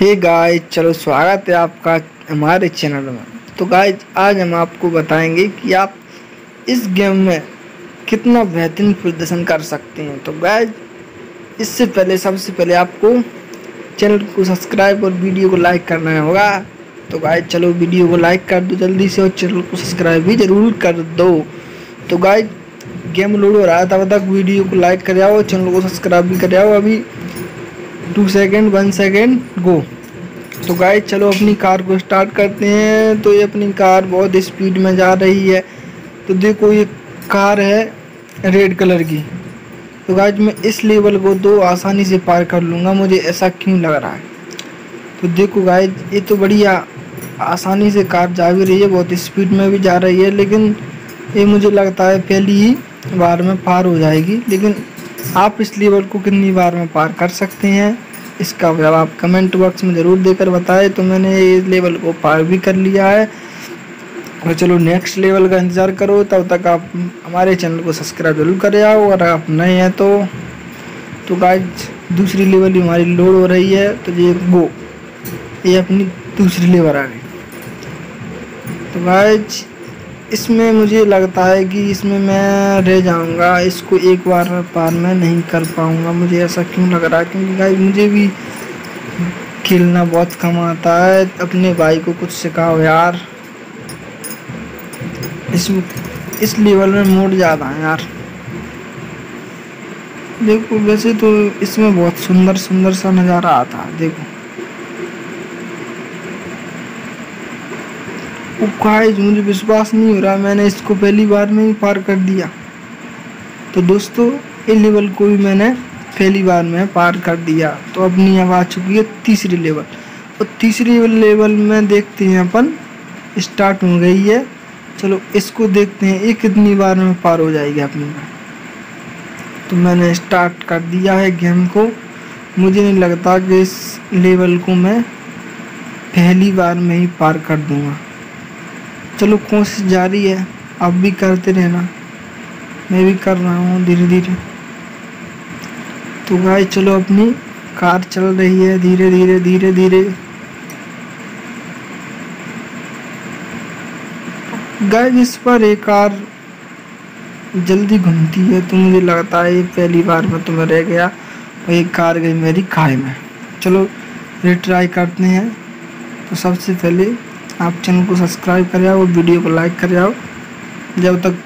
Hey guys चलो स्वागत है आपका हमारे चैनल में। तो गाइस आज हम आपको बताएँगे कि आप इस गेम में कितना बेहतरीन प्रदर्शन कर सकते हैं। तो गाइस इससे पहले, सबसे पहले आपको चैनल को सब्सक्राइब और वीडियो को लाइक करना होगा। तो गाय चलो वीडियो को लाइक कर दो जल्दी से और चैनल को सब्सक्राइब भी ज़रूर कर दो। तो गाय गेम लोड हो रहा है तब तक वीडियो को लाइक कर जाओ चैनल को सब्सक्राइब भी कर जाओ अभी। Two second, one second, go. तो गाइस चलो अपनी कार को स्टार्ट करते हैं। तो ये अपनी कार बहुत स्पीड में जा रही है। तो देखो ये कार है रेड कलर की। तो गाइस मैं इस लेवल को दो आसानी से पार कर लूँगा। मुझे ऐसा क्यों लग रहा है? तो देखो गाइस ये तो बढ़िया आसानी से कार जा भी रही है, बहुत स्पीड में भी जा रही है। लेकिन ये मुझे लगता है पहली ही बार में पार हो जाएगी। लेकिन आप इस लेवल को कितनी बार में पार कर सकते हैं? इसका आप कमेंट बॉक्स में ज़रूर देकर बताएँ तो मैंने इस लेवल को पार भी कर लिया है। और चलो नेक्स्ट लेवल का इंतज़ार करो, तब तक आप हमारे चैनल को सब्सक्राइब ज़रूर करें आओ, अगर आप नए हैं तो। तो गाइज़ दूसरी लेवल भी हमारी लोड हो रही है तो ये गो ये अपनी दूसरी लेवल आ गई। तो गाइज़ इसमें मुझे लगता है कि इसमें मैं रह जाऊँगा, इसको एक बार पार मैं नहीं कर पाऊँगा। मुझे ऐसा क्यों लग रहा है? क्योंकि भाई मुझे भी खेलना बहुत कम आता है। अपने भाई को कुछ सिखाओ यार। इस इस लेवल में मोड ज़्यादा है यार। देखो, वैसे तो इसमें बहुत सुंदर सुंदर सा नज़ारा आता है, देखो। गाइस मुझे विश्वास नहीं हो रहा, मैंने इसको पहली बार में ही पार कर दिया। तो दोस्तों ये लेवल को भी मैंने पहली बार में पार कर दिया। तो अपनी अब आ चुकी है तीसरी लेवल और तीसरी लेवल में देखते हैं अपन स्टार्ट हो गई है। चलो, इसको देखते हैं, ये कितनी बार में पार हो जाएगी अपनी। तो मैंने स्टार्ट कर दिया है गेम को। मुझे नहीं लगता कि इस लेवल को मैं पहली बार में ही पार कर दूँगा। चलो कोशिश जारी है, आप भी करते रहना। मैं भी कर रहा हूँ धीरे धीरे तो गाय चलो अपनी कार चल रही है धीरे धीरे धीरे धीरे गाय जिस पर एक कार जल्दी घूमती है तो मुझे लगता है पहली बार में तो मैं रह गया और एक कार गई मेरी खाई में। चलो, रिट्राई करते हैं। तो सबसे पहले आप चैनल को सब्सक्राइब कर जाओ, वीडियो को लाइक कर जाओ। जब तक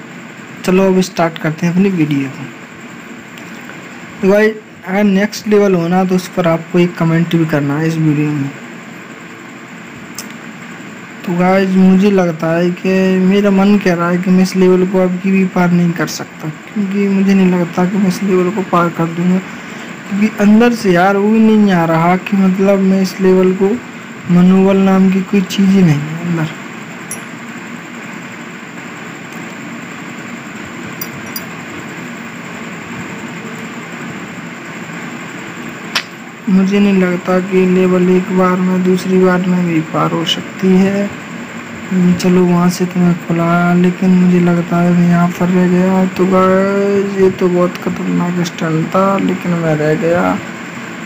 चलो, अब स्टार्ट करते हैं अपनी वीडियो को। तो भाई, अगर नेक्स्ट लेवल होना तो उस पर आपको एक कमेंट भी करना है इस वीडियो में। तो गाइज़ मुझे लगता है कि मेरा मन कह रहा है कि मैं इस लेवल को अब की भी पार नहीं कर सकता, क्योंकि मुझे नहीं लगता कि मैं इस लेवल को पार कर दूँगा। क्योंकि अंदर से यार वो भी नहीं आ रहा कि मतलब मैं इस लेवल को मनोबल नाम की कोई चीज़ ही नहीं है अंदर। मुझे नहीं लगता कि लेवल एक बार में, दूसरी बार में भी पार हो सकती है। चलो वहाँ से तो मैं खुला, लेकिन मुझे लगता है मैं यहाँ पर रह गया। तो ये तो बहुत खतरनाक स्टाइल था, लेकिन मैं रह गया।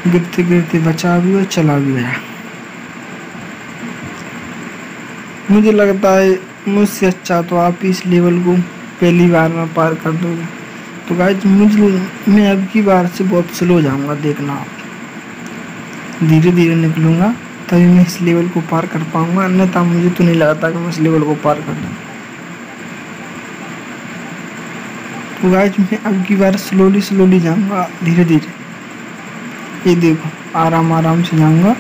गिरते गिरते बचा भी और चला भी गया। मुझे लगता है मुझसे अच्छा तो आप इस लेवल को पहली बार में पार कर दोगे। तो गाइज़ मुझे मैं अब की बार से बहुत स्लो जाऊँगा देखना। धीरे धीरे निकलूँगा, तभी मैं इस लेवल को पार कर पाऊँगा। अन्यथा मुझे तो नहीं लगता कि मैं इस लेवल को पार कर दूँ। तो गाइज़ मैं अब की बार स्लोली स्लोली जाऊँगा धीरे धीरे ये देखो आराम आराम से जाऊँगा,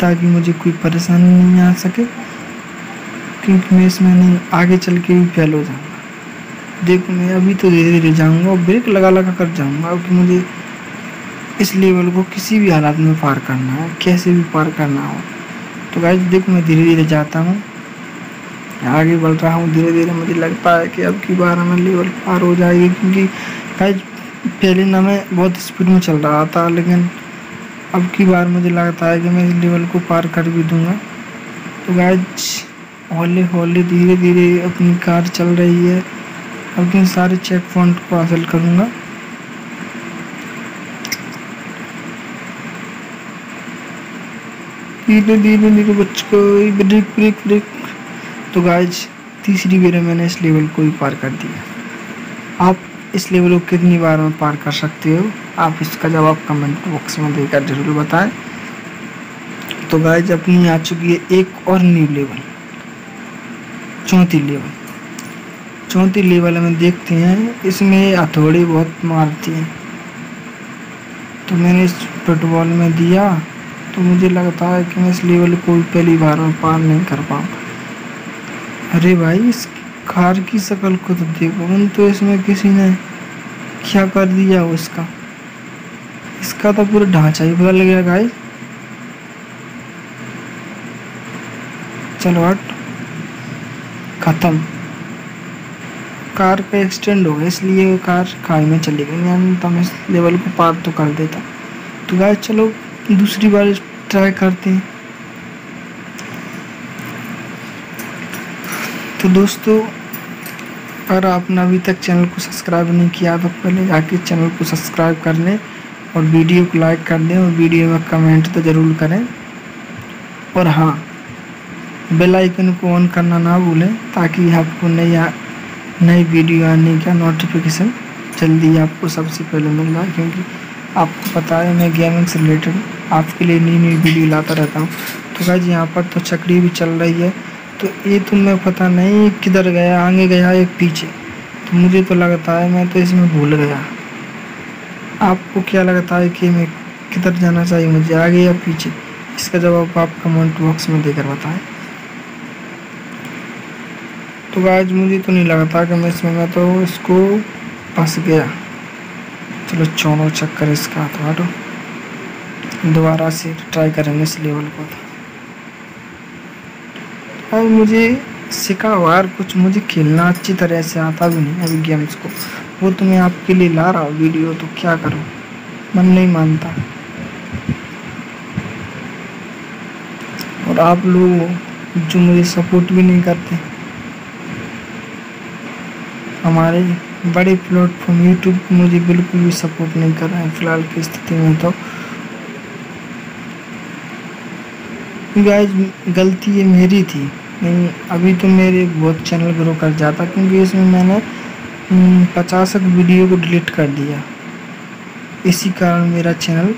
ताकि मुझे कोई परेशानी नहीं आ सके। क्योंकि मैं इसमें नहीं आगे चल के भी फेल हो जाऊँगा। देखो, मैं अभी तो धीरे धीरे जाऊँगा और ब्रेक लगा लगा कर जाऊँगा क्योंकि मुझे इस लेवल को किसी भी हालात में पार करना है, कैसे भी पार करना हो। तो गाइज़ देखो, मैं धीरे धीरे जाता हूँ। आगे बढ़ रहा हूँ, धीरे धीरे मुझे लगता है कि अब की बार हमें लेवल पार हो जाएगी क्योंकि गाइज़ पहले ना मैं बहुत स्पीड में चल रहा था, लेकिन अब की बार मुझे लगता है कि मैं इस लेवल को पार कर भी दूँगा। तो गाइज़ हौले हौले धीरे धीरे अपनी कार चल रही है। अब इन सारे चेक पॉइंट को हासिल करूँगा। धीरे धीरे धीरे बच गई ब्रेक ब्रेक ब्रेक तो गाइज़ तीसरी बार मैंने इस लेवल को ही पार कर दिया। आप इस लेवल को कितनी बार में पार कर सकते हो? आप इसका जवाब कमेंट बॉक्स में देकर ज़रूर बताएँ। तो गाइज़ अपनी आ चुकी है एक और न्यू लेवल चौथी लेवल चौथी लेवल में देखते हैं, इसमें हथौड़ी बहुत मारती है। तो मैंने इस फुटबॉल में दिया तो मुझे लगता है कि मैं इस लेवल को पहली बार में पार नहीं कर पाऊँ। अरे भाई, इस कार की शक्ल को तो देखो, उन तो इसमें किसी ने क्या कर दिया हो इसका? तो पूरा ढांचा ही बदल गया गाय चलो हट। खत्म। कार का एक्सटेंड हो गया, इसलिए कार खाई में चली गई। तो मैं इस लेवल को पार तो कर देता। तो गाय चलो, दूसरी बार ट्राई करते हैं। तो दोस्तों, अगर आपने अभी तक चैनल को सब्सक्राइब नहीं किया तो पहले जाके चैनल को सब्सक्राइब कर लें और वीडियो को लाइक कर दें और वीडियो में कमेंट तो ज़रूर करें। और हाँ बेल आइकन को ऑन करना ना भूलें, ताकि आपको नई नई वीडियो आने का नोटिफिकेशन जल्दी आपको सबसे पहले मिल जाए क्योंकि आपको पता है मैं गेमिंग से रिलेटेड आपके लिए नई नई वीडियो लाता रहता हूँ। तो गाइज़ यहाँ पर तो चक्री भी चल रही है तो ये तो मैं पता नहीं किधर गया, आगे गया एक पीछे। तो मुझे तो लगता है मैं तो इसमें भूल गया। आपको क्या लगता है कि मैं किधर जाना चाहिए, मुझे आगे या पीछे? इसका जवाब आप कमेंट बॉक्स में देकर बताएँ। तो आज मुझे तो नहीं लगता कि मैं इसमें, मैं तो इसको फंस गया। चलो चौनो चक्कर इसका तो हटो दोबारा से ट्राई करेंगे इस लेवल को तो। और मुझे सिखा हुआ और कुछ, मुझे खेलना अच्छी तरह से आता भी नहीं अभी गेम्स को। वो तो मैं आपके लिए ला रहा हूँ वीडियो तो क्या करूँ? मन नहीं मानता। और आप लोग जो मुझे सपोर्ट भी नहीं करते। हमारे बड़े प्लेटफॉर्म यूट्यूब मुझे बिल्कुल भी सपोर्ट नहीं कर रहे हैं फ़िलहाल की स्थिति में तो। गाइज़ गलती ये मेरी थी। अभी तो मेरे बहुत चैनल ग्रो कर जाता क्योंकि इसमें मैंने हम्म, पचास वीडियो को डिलीट कर दिया। इसी कारण मेरा चैनल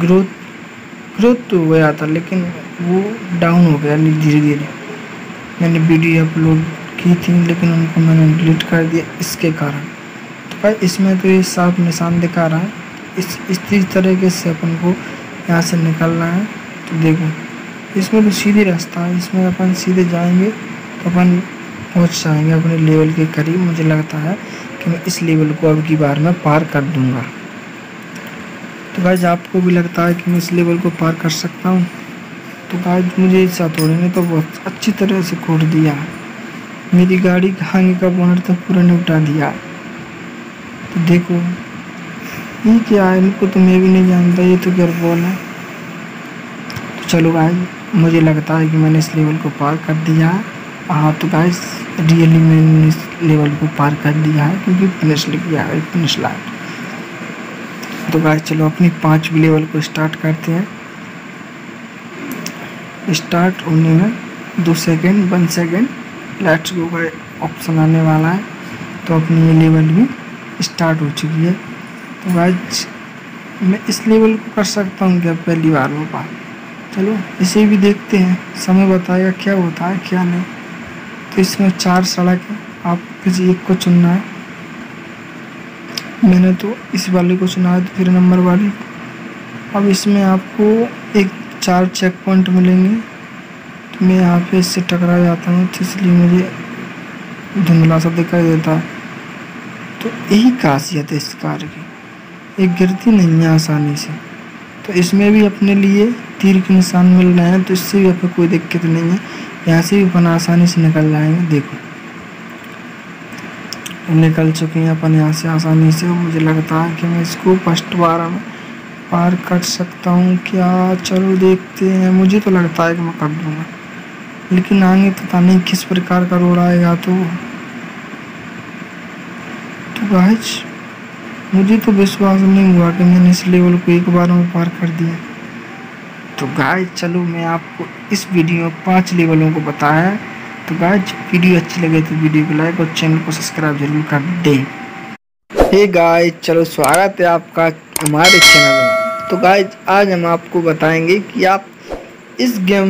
ग्रोथ ग्रोथ तो हो गया था लेकिन वो डाउन हो गया धीरे धीरे मैंने वीडियो अपलोड की थी, लेकिन उनको मैंने डिलीट कर दिया इसके कारण। तो भाई, इसमें तो ये साफ़ निशान दिखा रहा है। इस इस तरीके से अपन को यहाँ से निकलना है। तो देखो, इसमें तो सीधी रास्ता है। इसमें अपन सीधे जाएँगे तो अपन पहुँच जाएँगे अपने लेवल के करीब। मुझे लगता है कि मैं इस लेवल को अब की बार में पार कर दूँगा। तो भाई, आपको भी लगता है कि मैं इस लेवल को पार कर सकता हूँ। तो भाई, मुझे इस हथौड़े ने तो बहुत अच्छी तरह से खोट दिया है। मेरी गाड़ी आगे का बोनट तो पूरा निपटा दिया। तो देखो, ये क्या है? इनको तो मैं भी नहीं जानता, ये तो बोल है। तो चलो गाइस मुझे लगता है कि मैंने इस लेवल को पार कर दिया। है तो गाइस रियली मैंने इस लेवल को पार कर दिया है, क्योंकि फिनिश लिख गया है फिनिश लाइन तो गाइस चलो अपनी पाँचवीं लेवल को स्टार्ट करते हैं। स्टार्ट होने में दो second one second let's go का ऑप्शन आने वाला है। तो अपनी ये लेवल भी स्टार्ट हो चुकी है। तो आज मैं इस लेवल को कर सकता हूँ क्या? पहली बार में पार चलो, इसे भी देखते हैं। समय बताएगा क्या होता है, क्या नहीं। तो इसमें चार सड़क है। आप किसी एक को चुनना है। मैंने तो इस वाले को चुना है तो फिर नंबर वाली। अब इसमें आपको एक चार चेक पॉइंट मिलेंगे। मैं यहाँ पे इससे टकरा जाता हूँ तो इसलिए मुझे धुंधला सा दिखाई देता है। तो यही खासियत है इस कार की। एक गिरती नहीं है आसानी से। तो इसमें भी अपने लिए तीर के निशान मिल रहे हैं तो इससे भी आपको कोई दिक्कत नहीं है। यहाँ से भी अपन आसानी से निकल जाएँगे, देखो। निकल चुके हैं अपन यहाँ से आसानी से मुझे लगता है कि मैं इसको फ़र्स्ट बार में पार कर सकता हूँ। क्या? चलो देखते हैं। मुझे तो लगता है कि मैं कर दूँगा। लेकिन आगे पता नहीं किस प्रकार का रोड आएगा तो। तो गाइज़ मुझे तो विश्वास नहीं हुआ कि मैंने इस लेवल को एक बार में पार कर दिया। तो गाय चलो मैं आपको इस वीडियो में पाँच लेवलों को बताया। तो गाय वीडियो अच्छी लगे तो वीडियो को लाइक और चैनल को सब्सक्राइब ज़रूर कर दे। हे गाय चलो स्वागत है आपका हमारे चैनल में। तो गाय आज हम आपको बताएँगे कि आप इस गेम